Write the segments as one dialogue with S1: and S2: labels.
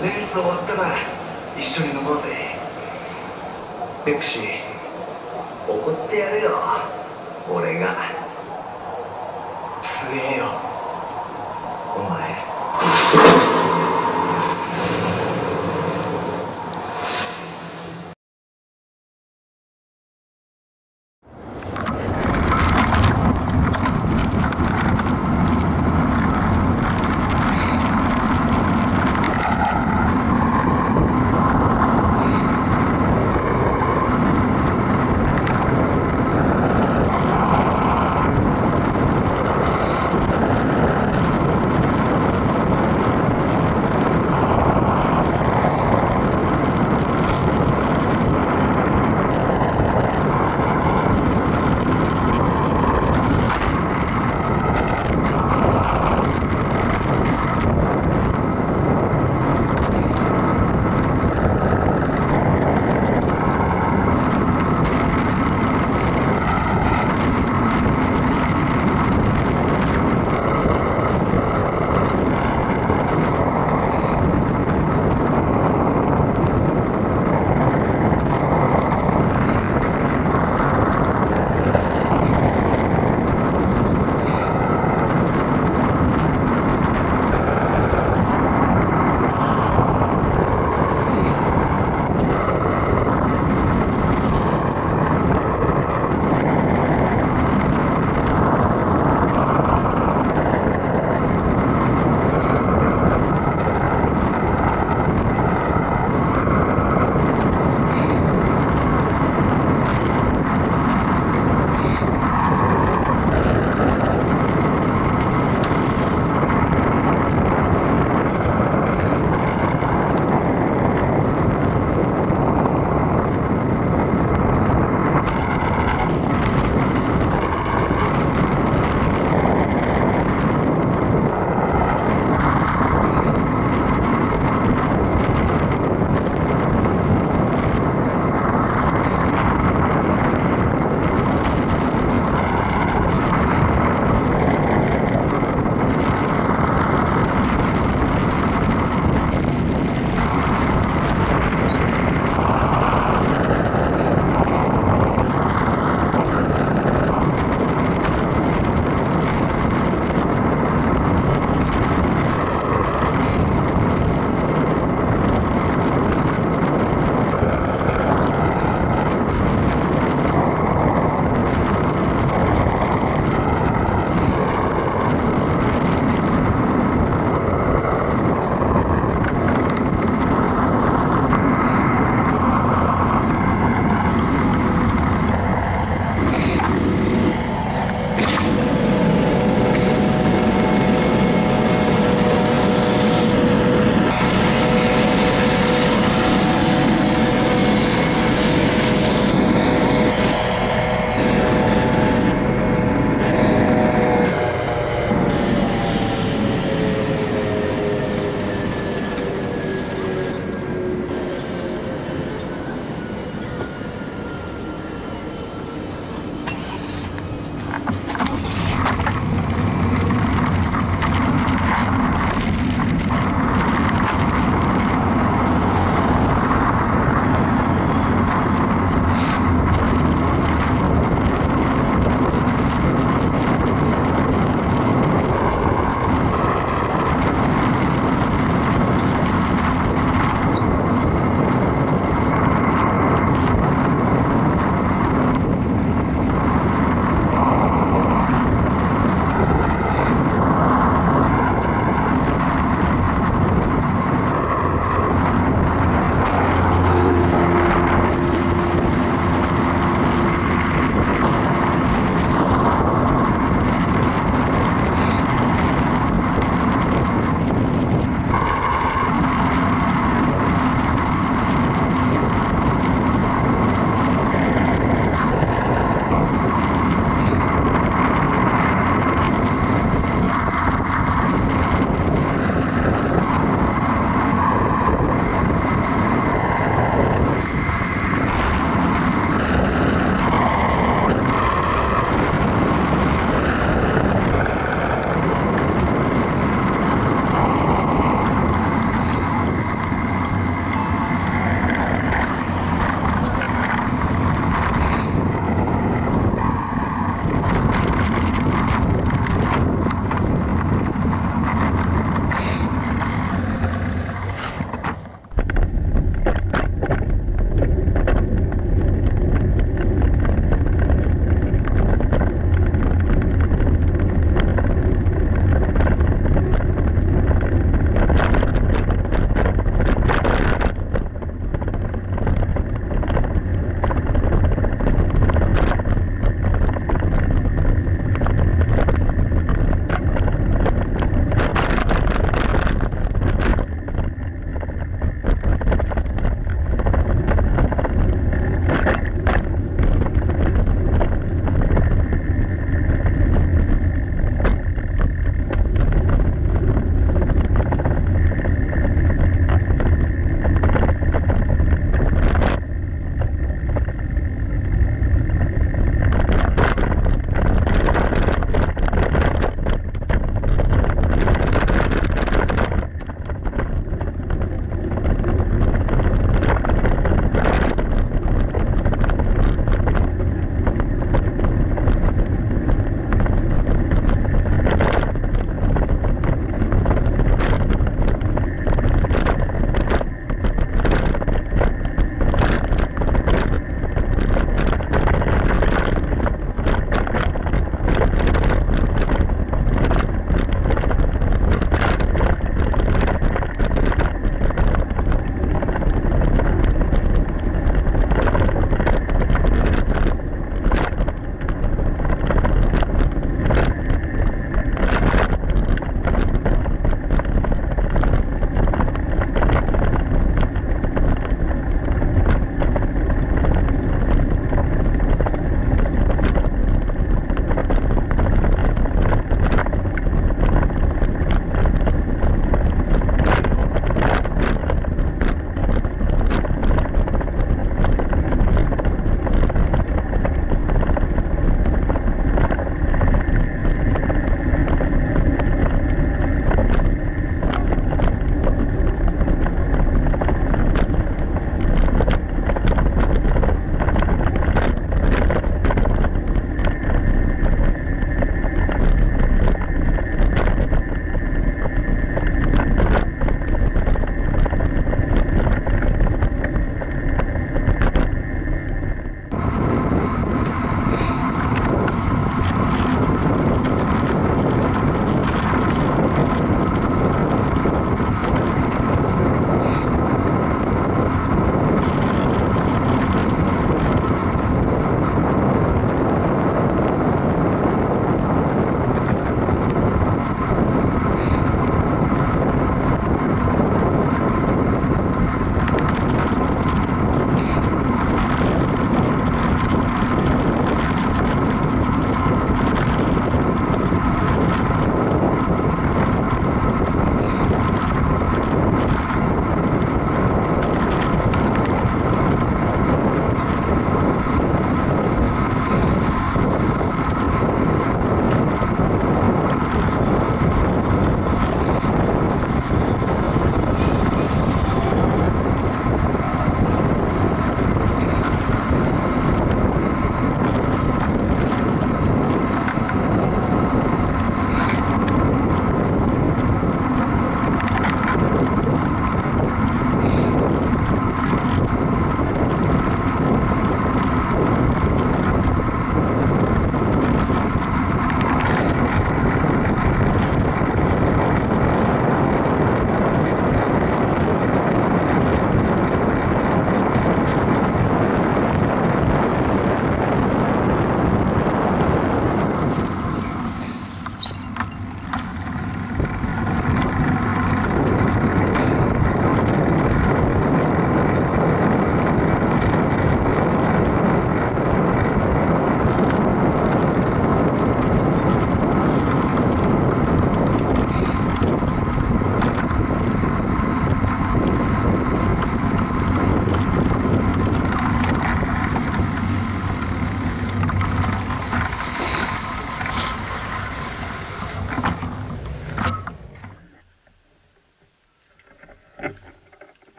S1: レース終わったら一緒に飲もうぜ。ペプシー怒ってやるよ。俺が強え
S2: よ。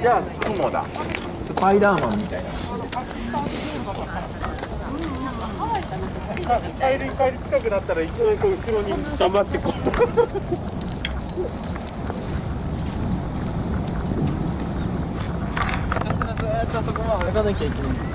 S3: じゃあ雲だ。スパイダーマンみたいな帰り帰り近くなったらいきなりこう後ろに黙ってこう。ずっとそこまで歩かなきゃいけない。